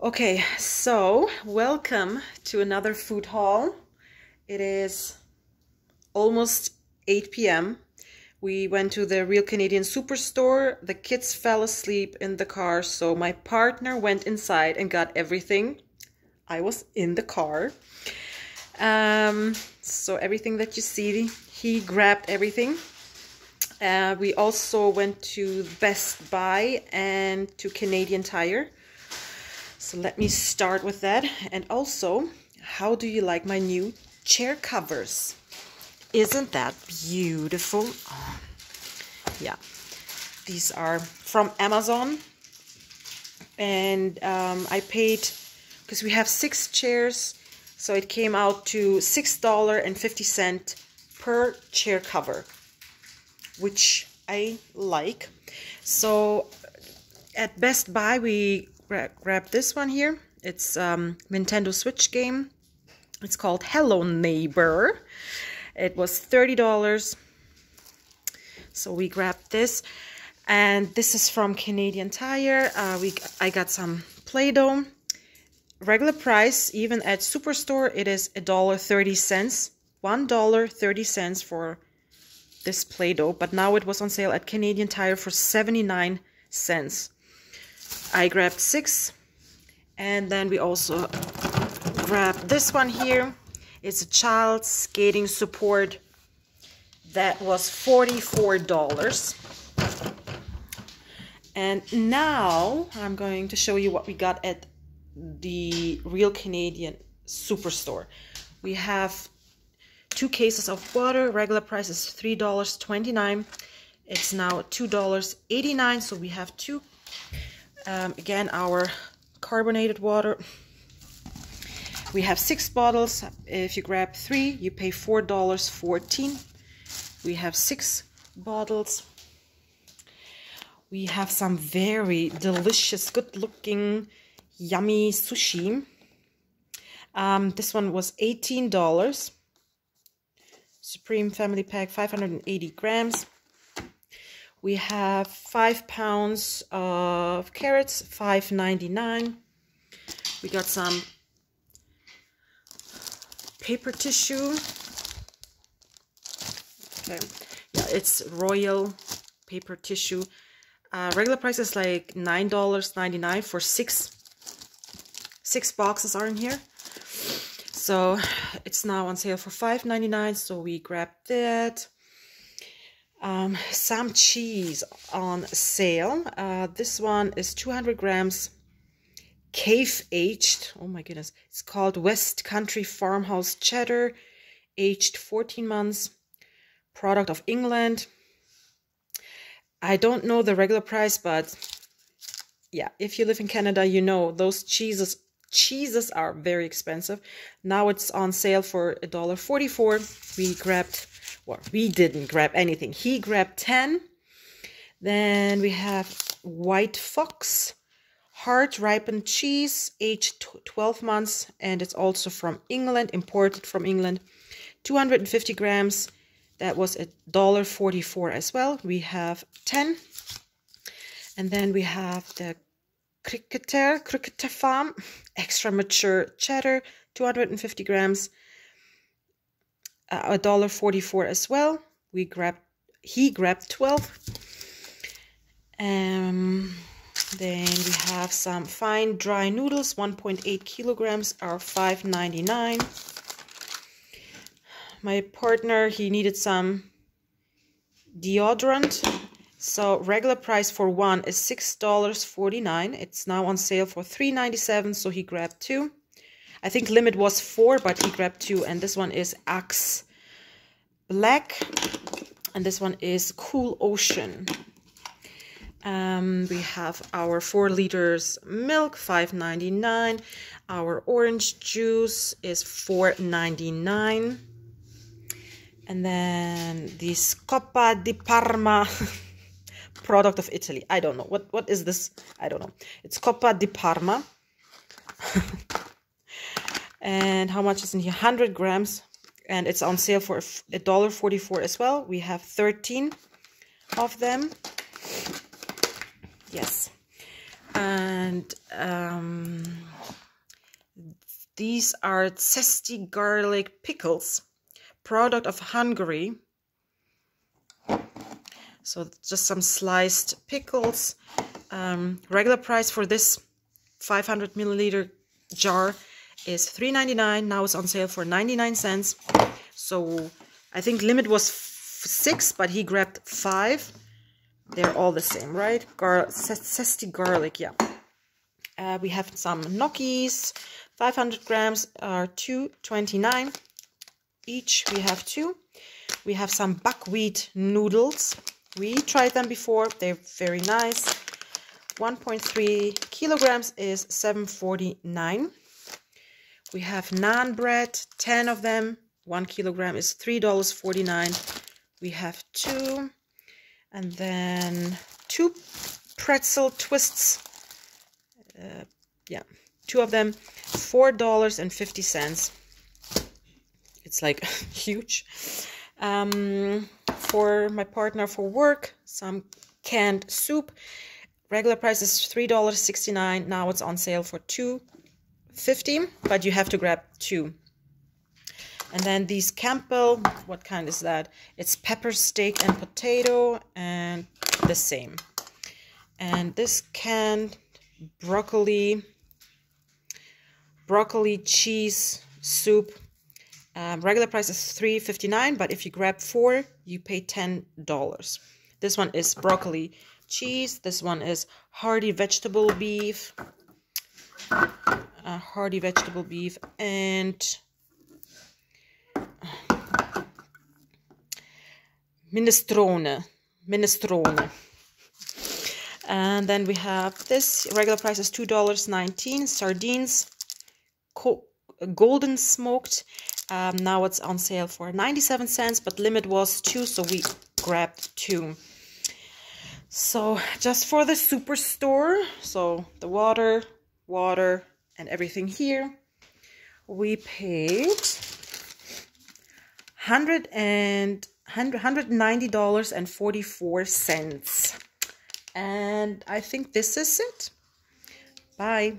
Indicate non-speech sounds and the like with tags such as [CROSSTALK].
Okay, so welcome to another food haul. It is almost 8 p.m. We went to the Real Canadian Superstore. The kids fell asleep in the car, so my partner went inside and got everything. I was in the car. Um, so everything that you see, he grabbed everything. Uh, we also went to Best Buy and to Canadian Tire. So let me start with that. And also, how do you like my new chair covers? Isn't that beautiful? Oh, yeah, these are from Amazon. And um, I paid, because we have six chairs, so it came out to $6.50 per chair cover, which I like. So at Best Buy, we gra grab this one here. It's um, Nintendo Switch game. It's called Hello Neighbor. It was $30. So we grabbed this. And this is from Canadian Tire. Uh, we I got some Play-Doh. Regular price, even at Superstore, it is $1.30. $1.30 for this Play-Doh. But now it was on sale at Canadian Tire for 79 cents. I grabbed six. And then we also grabbed this one here. It's a child skating support. That was $44. And now I'm going to show you what we got at the Real Canadian Superstore. We have two cases of water. Regular price is $3.29. It's now $2.89. So we have two um, again, our carbonated water. We have six bottles. If you grab three, you pay $4.14. We have six bottles. We have some very delicious, good-looking, yummy sushi. Um, this one was $18. Supreme Family Pack, 580 grams. We have five pounds of carrots, five ninety nine. We got some paper tissue. Okay, yeah, it's royal paper tissue. Uh, regular price is like nine dollars ninety nine for six six boxes are in here. So it's now on sale for five ninety nine. So we grabbed that um, some cheese on sale. Uh, this one is 200 grams cave aged. Oh my goodness. It's called West Country Farmhouse Cheddar, aged 14 months, product of England. I don't know the regular price, but yeah, if you live in Canada, you know those cheeses cheeses are very expensive. Now it's on sale for a dollar forty-four. We grabbed well, we didn't grab anything. He grabbed 10. Then we have White Fox, hard ripened cheese, aged 12 months, and it's also from England, imported from England. 250 grams. That was a dollar forty-four as well. We have 10. And then we have the Cricketer, Cricketer Farm, [LAUGHS] extra mature cheddar, 250 grams a dollar forty-four as well. We grabbed he grabbed 12. Um, then we have some fine dry noodles, 1.8 kilograms are 5.99. My partner, he needed some deodorant. So regular price for one is $6.49. It's now on sale for $3.97, so he grabbed two. I think limit was four, but he grabbed two. And this one is Axe Black. And this one is Cool Ocean. Um, we have our four liters milk, five ninety nine. Our orange juice is four ninety nine. And then this Coppa di Parma [LAUGHS] product of Italy. I don't know. What What is this? I don't know. It's Coppa di Parma. [LAUGHS] and how much is in here 100 grams and it's on sale for a dollar 44 as well we have 13 of them yes and um, These are zesty garlic pickles, product of Hungary. So just some sliced pickles. Um, regular price for this 500 milliliter jar is $3.99. Now it's on sale for 99 cents. So I think limit was six, but he grabbed five. They're all the same, right? Gar zesty garlic, yeah. Uh, we have some gnocchis, 500 grams are 2.29 each. We have two. We have some buckwheat noodles. We tried them before. They're very nice. 1.3 kilograms is 7.49. We have naan bread, 10 of them. One kilogram is $3.49. We have two. And then two pretzel twists. Uh, yeah, two of them, $4.50. It's like [LAUGHS] huge. Um, for my partner for work, some canned soup. Regular price is $3.69. Now it's on sale for $2.50, but you have to grab two. And then these Campbell, what kind is that? It's pepper steak and potato and the same. And this canned broccoli, broccoli cheese soup. Um, regular price is $3.59, but if you grab four, you pay $10. This one is broccoli cheese. This one is hearty vegetable beef. Uh, hearty vegetable beef and minestrone. Minestrone. And then we have this regular price is $2.19 sardines golden smoked um, now it's on sale for 97 cents but limit was two so we grabbed two so just for the superstore so the water water and everything here. We paid 100 and $190.44 and I think this is it. Bye